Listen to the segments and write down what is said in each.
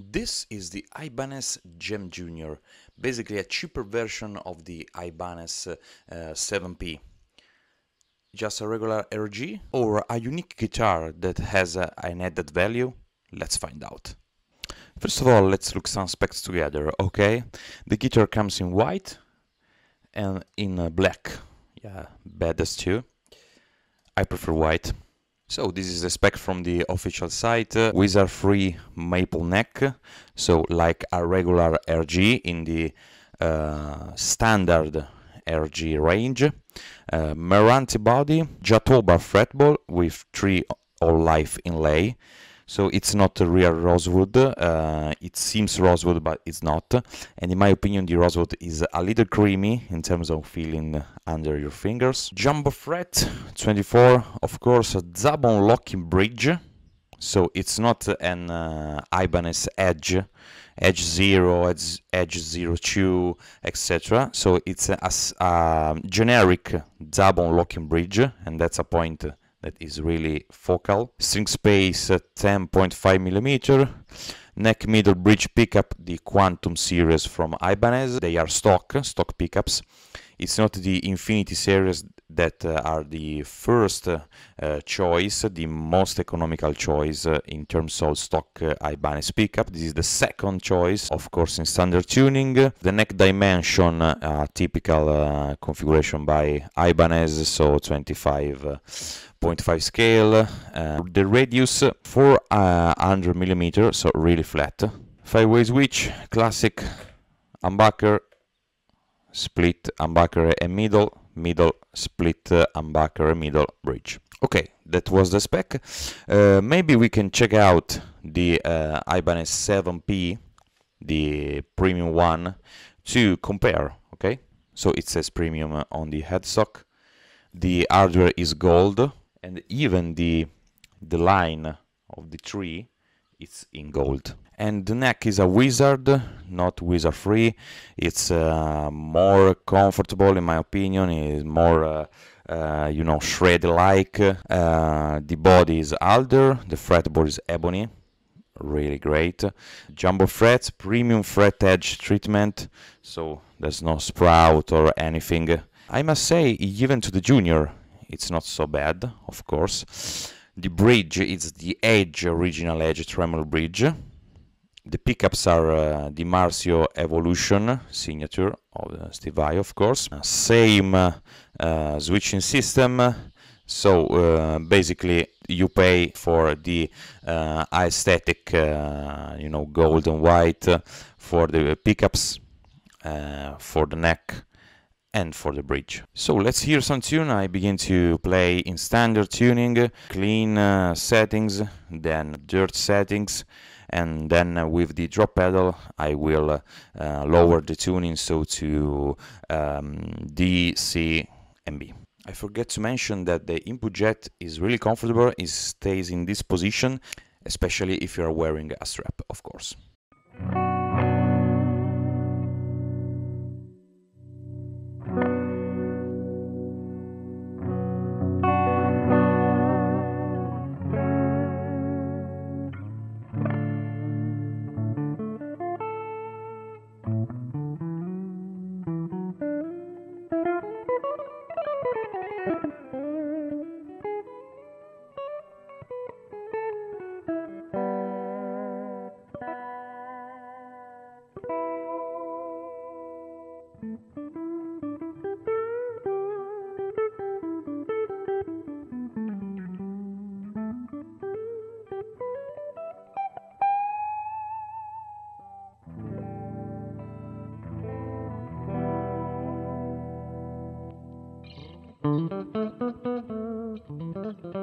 This is the Ibanez Jem Junior, basically a cheaper version of the Ibanez uh, 7P. Just a regular RG or a unique guitar that has uh, an added value? Let's find out. First of all, let's look some specs together, okay? The guitar comes in white and in uh, black. Yeah, baddest too. I prefer white. So this is a spec from the official site, uh, Wizard free maple neck, so like a regular RG in the uh, standard RG range. Uh, Meranti body, Jatoba fretboard with tree of life inlay, so it's not a real rosewood. Uh, it seems rosewood but it's not. And in my opinion the rosewood is a little creamy in terms of feeling under your fingers. Jumbo fret 24 of course a Zabon locking bridge. So it's not an uh, Ibanez edge edge 0 edge, edge 02 etc so it's a, a, a generic Zabon locking bridge and that's a point that is really focal. String space uh, 10.5 millimeter. Neck middle bridge pickup, the Quantum series from Ibanez. They are stock, stock pickups. It's not the Infinity series that uh, are the first uh, choice, the most economical choice uh, in terms of stock uh, Ibanez pickup. This is the second choice, of course, in standard tuning. The neck dimension, uh, typical uh, configuration by Ibanez, so 25 0.5 scale. the radius 400 millimeter, so really flat. Five-way switch, classic humbucker, split humbucker and middle middle split uh, humbucker middle bridge. Okay that was the spec. Uh, maybe we can check out the uh, Ibanez 7P the premium one to compare okay? So it says premium on the headstock. The hardware is gold and even the the line of the tree it's in gold. And the neck is a wizard not wizard free it's uh, more comfortable in my opinion. It's more uh, uh, you know shred like uh, the body is alder. The fretboard is ebony. Really great. Jumbo frets premium fret edge treatment. So there's no sprout or anything. I must say even to the junior it's not so bad of course the bridge is the edge original edge tremolo bridge the pickups are uh, the DiMarzio Evolution signature of uh, Steve Vai, of course. Uh, same uh, uh, switching system. So uh, basically, you pay for the aesthetic, you know, gold and white for the pickups, for the neck, and for the bridge. So let's hear some tune. I begin to play in standard tuning, clean uh, settings, then dirt settings, and then with the drop pedal I will uh, lower the tuning so to um, D, C and B. I forget to mention that the input jet is really comfortable, it stays in this position, especially if you are wearing a strap, of course.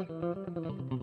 thôi.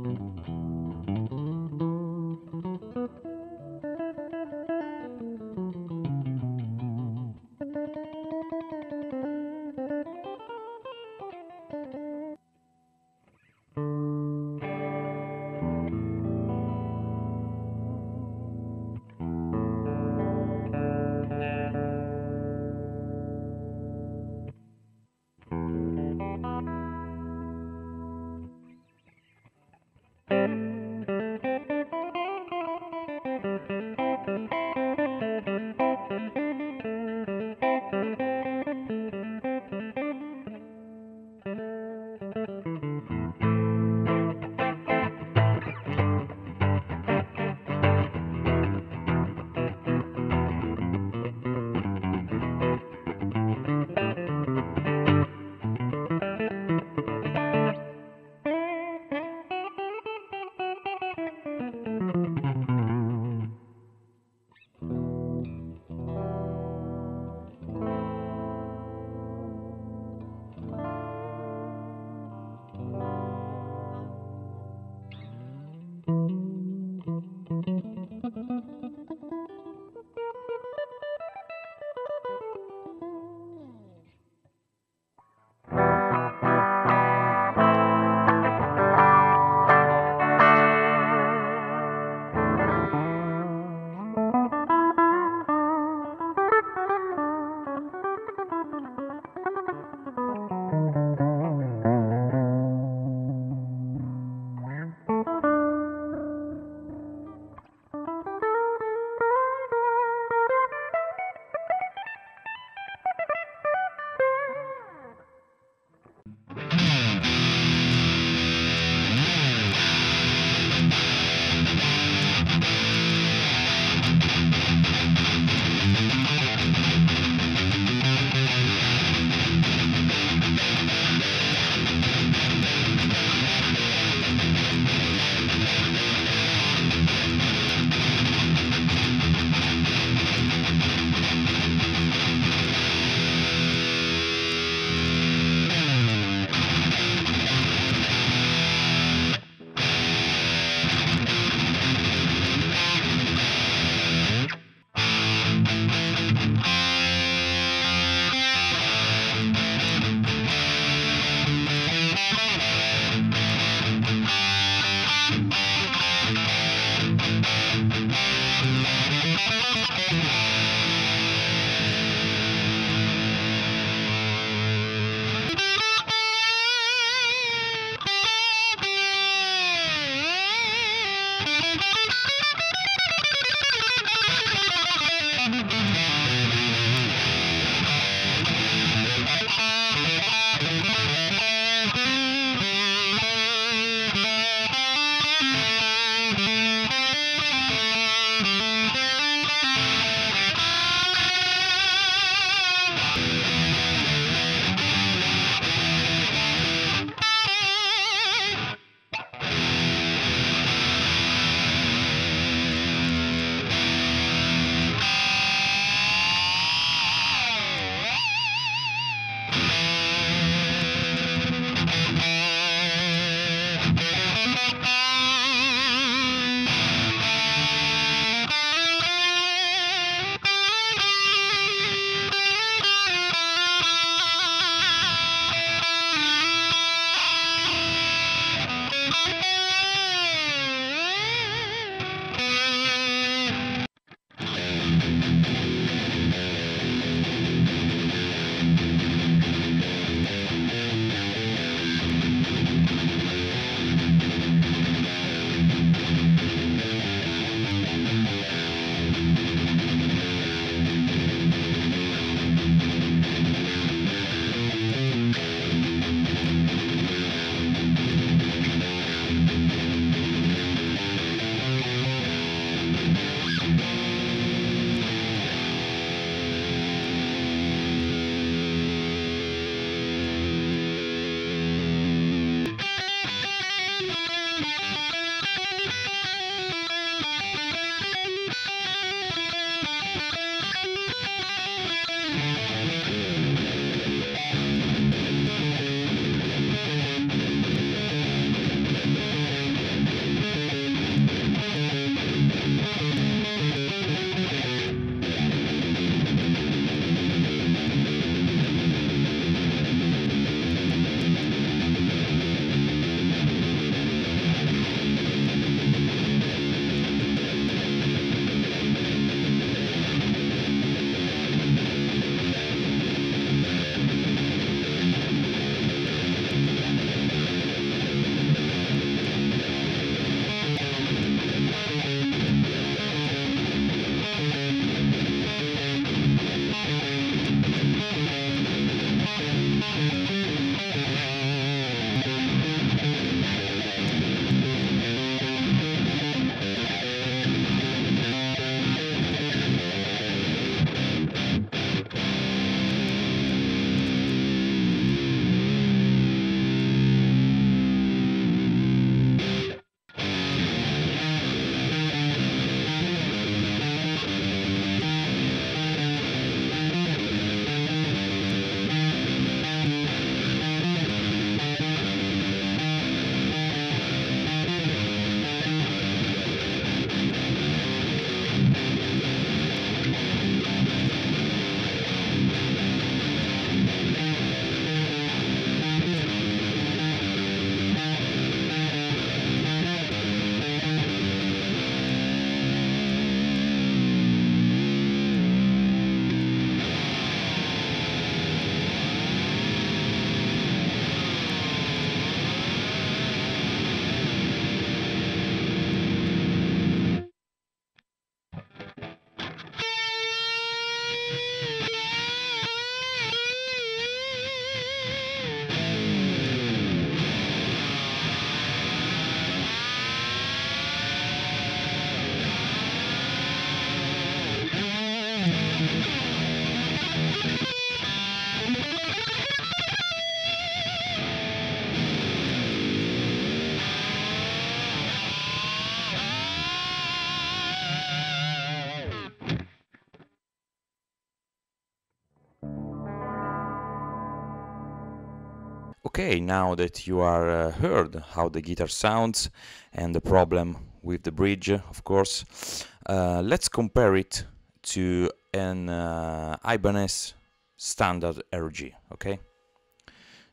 Okay, now that you are uh, heard how the guitar sounds and the problem with the bridge, of course, uh, let's compare it to an uh, Ibanez standard RG, okay?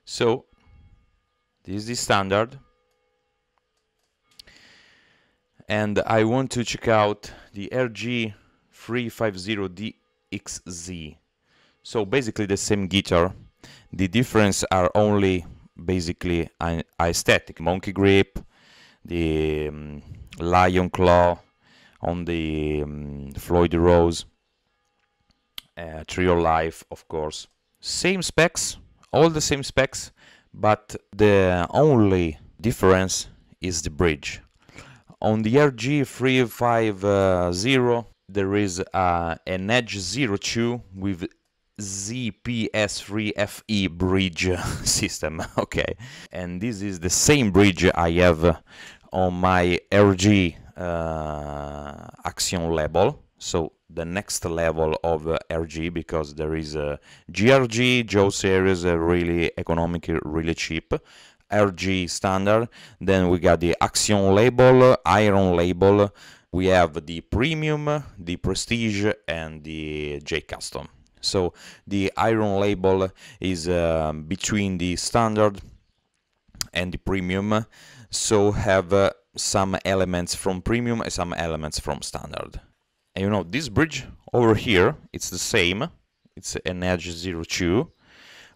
So, this is the standard. And I want to check out the RG 350DXZ. So basically the same guitar the difference are only basically aesthetic. Monkey grip, the um, lion claw on the um, Floyd Rose, uh, Trio Life, of course. Same specs, all the same specs, but the only difference is the bridge. On the RG350 there is uh, an Edge 02 with ZPS3FE bridge system okay. And this is the same bridge I have on my RG uh, Axion label so the next level of uh, RG because there is a GRG Gio series uh, really economic really cheap. RG standard. Then we got the Axion label iron label. We have the premium the prestige and the J custom so the iron label is uh, between the standard and the premium. So have uh, some elements from premium and some elements from standard. And you know this bridge over here it's the same. It's an edge 02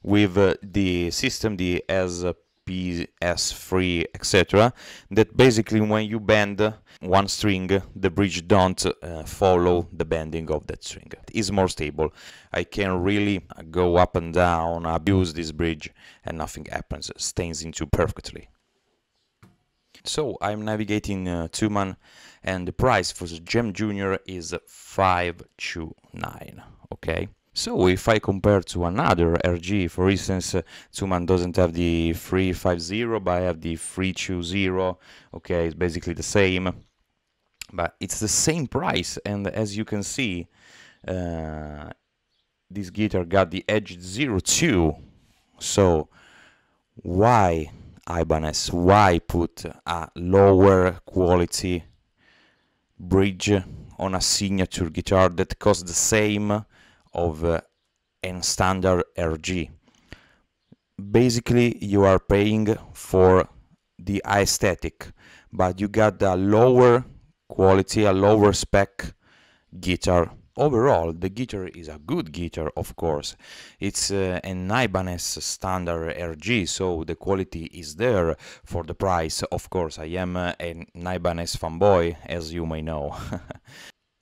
with uh, the system the as PS3 etc that basically when you bend one string the bridge don't uh, follow the bending of that string. It is more stable. I can really go up and down abuse this bridge and nothing happens. It stays into perfectly. So I'm navigating uh, Thomann and the price for the Jem Junior is 529 okay so if I compare to another RG, for instance, uh, Thomann doesn't have the 350, but I have the 320, okay, it's basically the same, but it's the same price, and as you can see, uh, this guitar got the Edge 02, so why Ibanez, why put a lower quality bridge on a signature guitar that costs the same of uh, a standard RG. Basically, you are paying for the aesthetic, but you got a lower quality, a lower spec guitar. Overall, the guitar is a good guitar, of course. It's uh, an Ibanez standard RG, so the quality is there for the price. Of course, I am uh, an Ibanez fanboy, as you may know.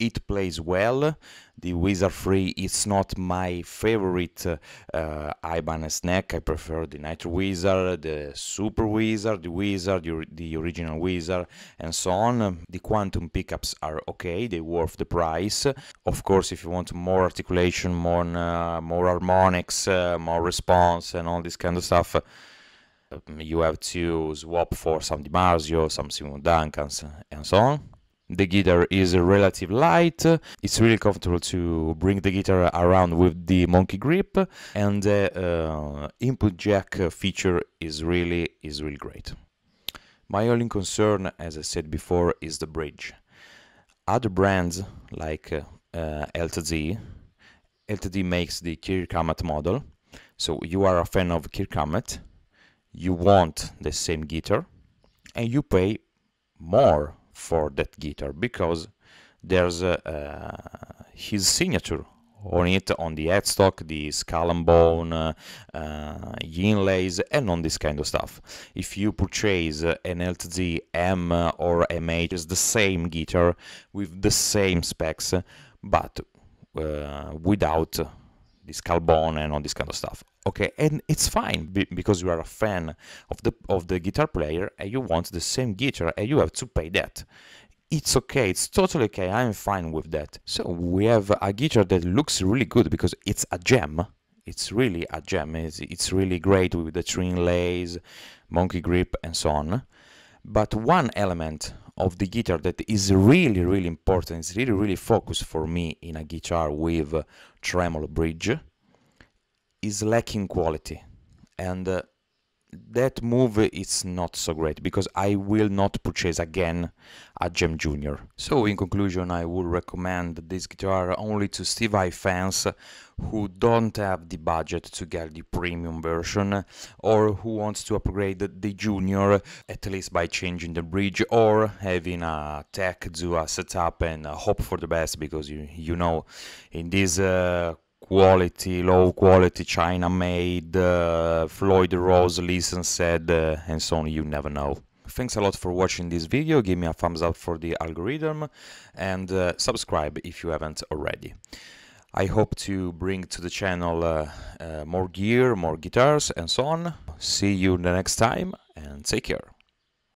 it plays well. The Wizard 3 is not my favorite uh, Ibanez neck. I prefer the Nitro Wizard, the Super Wizard, the Wizard, the original Wizard, and so on. The Quantum pickups are okay, they worth the price. Of course, if you want more articulation, more, uh, more harmonics, uh, more response, and all this kind of stuff, you have to swap for some DiMarzio, some Seymour Duncan, and so on. The guitar is relatively light, it's really comfortable to bring the guitar around with the monkey grip. And the uh, input jack feature is really is really great. My only concern, as I said before, is the bridge. Other brands like uh, LTD, LTD makes the Kirk Hammett model, so you are a fan of Kirk Hammett, you want the same guitar, and you pay more for that guitar because there's uh, his signature on it on the headstock, the skull and bone, uh, uh, inlays, and on this kind of stuff. If you purchase an LTD M or MH, it's the same guitar with the same specs, but uh, without the skull and all this kind of stuff. Okay and it's fine because you are a fan of the of the guitar player and you want the same guitar and you have to pay that. It's okay it's totally okay i'm fine with that. So we have a guitar that looks really good because it's a gem. It's really a gem. It's, it's really great with the three inlays monkey grip and so on. But one element of the guitar that is really really important. It's really really focused for me in a guitar with tremolo bridge is lacking quality. And uh, that move is not so great because I will not purchase again a Jem Junior. So in conclusion, I would recommend this guitar only to Steve fans who don't have the budget to get the premium version or who wants to upgrade the Junior at least by changing the bridge or having a tech do a setup and hope for the best because you you know in this uh, quality, low quality, China made, uh, Floyd Rose, licensed, uh, and so on, you never know. Thanks a lot for watching this video, give me a thumbs up for the algorithm, and uh, subscribe if you haven't already. I hope to bring to the channel uh, uh, more gear, more guitars, and so on. See you the next time, and take care.